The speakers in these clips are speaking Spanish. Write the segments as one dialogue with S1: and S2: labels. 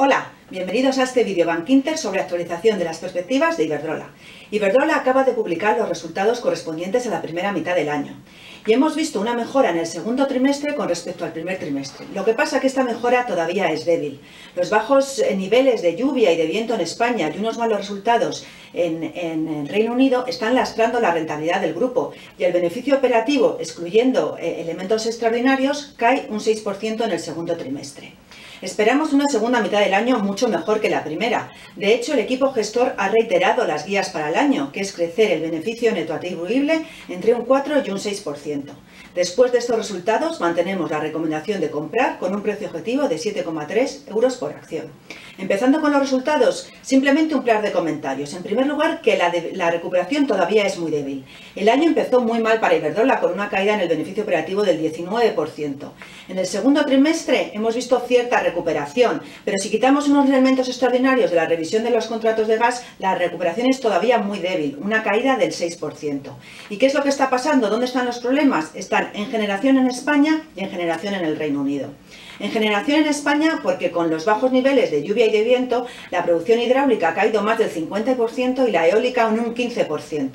S1: Hola, bienvenidos a este vídeo Bank Inter sobre actualización de las perspectivas de Iberdrola. Iberdrola acaba de publicar los resultados correspondientes a la primera mitad del año y hemos visto una mejora en el segundo trimestre con respecto al primer trimestre. Lo que pasa es que esta mejora todavía es débil. Los bajos niveles de lluvia y de viento en España y unos malos resultados en, el Reino Unido están lastrando la rentabilidad del grupo y el beneficio operativo, excluyendo eh, elementos extraordinarios, cae un 6% en el segundo trimestre. Esperamos una segunda mitad del año mucho mejor que la primera. De hecho, el equipo gestor ha reiterado las guías para el año, que es crecer el beneficio neto atribuible entre un 4 y un 6%. Después de estos resultados, mantenemos la recomendación de comprar con un precio objetivo de 7,3 euros por acción. Empezando con los resultados, simplemente un par de comentarios. En primer lugar, que la, recuperación todavía es muy débil. El año empezó muy mal para Iberdrola, con una caída en el beneficio operativo del 19%. En el segundo trimestre hemos visto cierta recuperación, pero si quitamos unos elementos extraordinarios de la revisión de los contratos de gas, la recuperación es todavía muy débil, una caída del 6%. ¿Y qué es lo que está pasando? ¿Dónde están los problemas? Están en generación en España y en generación en el Reino Unido. En generación en España, porque con los bajos niveles de lluvia y de viento, la producción hidráulica ha caído más del 50% y la eólica un 15%.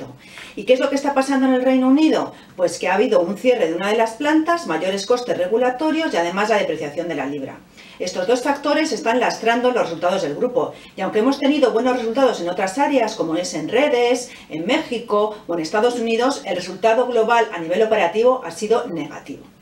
S1: ¿Y qué es lo que está pasando en el Reino Unido? Pues que ha habido un cierre de una de las plantas, mayores costes regulatorios y además la depreciación de la libra. Estos dos factores están lastrando los resultados del grupo y aunque hemos tenido buenos resultados en otras áreas como es en redes, en México o en Estados Unidos, el resultado global a nivel operativo ha sido negativo.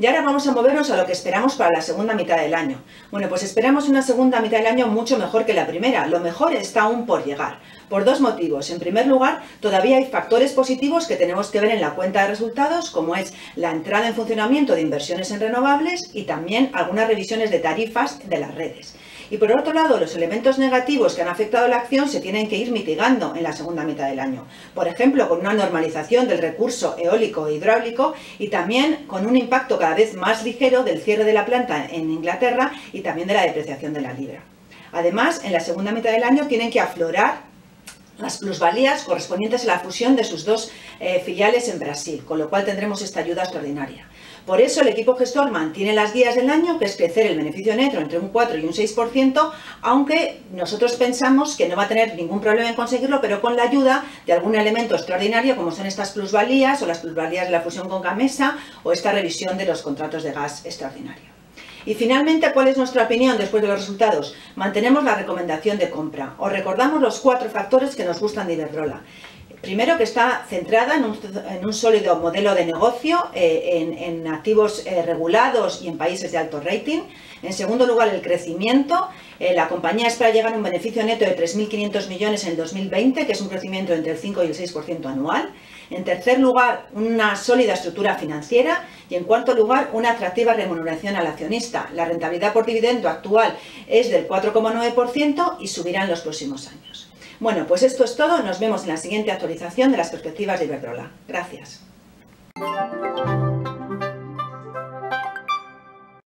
S1: Y ahora vamos a movernos a lo que esperamos para la segunda mitad del año. Bueno, pues esperamos una segunda mitad del año mucho mejor que la primera. Lo mejor está aún por llegar. Por dos motivos. En primer lugar, todavía hay factores positivos que tenemos que ver en la cuenta de resultados, como es la entrada en funcionamiento de inversiones en renovables y también algunas revisiones de tarifas de las redes. Y por otro lado, los elementos negativos que han afectado la acción se tienen que ir mitigando en la segunda mitad del año. Por ejemplo, con una normalización del recurso eólico e hidráulico y también con un impacto cada vez más ligero del cierre de la planta en Inglaterra y también de la depreciación de la libra. Además, en la segunda mitad del año tienen que aflorar las plusvalías correspondientes a la fusión de sus dos eh, filiales en Brasil, con lo cual tendremos esta ayuda extraordinaria. Por eso el equipo gestor mantiene las guías del año, que es crecer el beneficio neto entre un 4 y un 6%, aunque nosotros pensamos que no va a tener ningún problema en conseguirlo, pero con la ayuda de algún elemento extraordinario, como son estas plusvalías o las plusvalías de la fusión con Gamesa o esta revisión de los contratos de gas extraordinario. Y finalmente, ¿cuál es nuestra opinión después de los resultados? Mantenemos la recomendación de compra. Os recordamos los cuatro factores que nos gustan de Iberdrola. Primero, que está centrada en un, sólido modelo de negocio, eh, en, activos eh, regulados y en países de alto rating. En segundo lugar, el crecimiento. Eh, la compañía espera llegar a un beneficio neto de 3.500 millones en el 2020, que es un crecimiento entre el 5 y el 6% anual. En tercer lugar, una sólida estructura financiera. Y en cuarto lugar, una atractiva remuneración al accionista. La rentabilidad por dividendo actual es del 4,9% y subirá en los próximos años. Bueno, pues esto es todo. Nos vemos en la siguiente actualización de las perspectivas de Iberdrola. Gracias.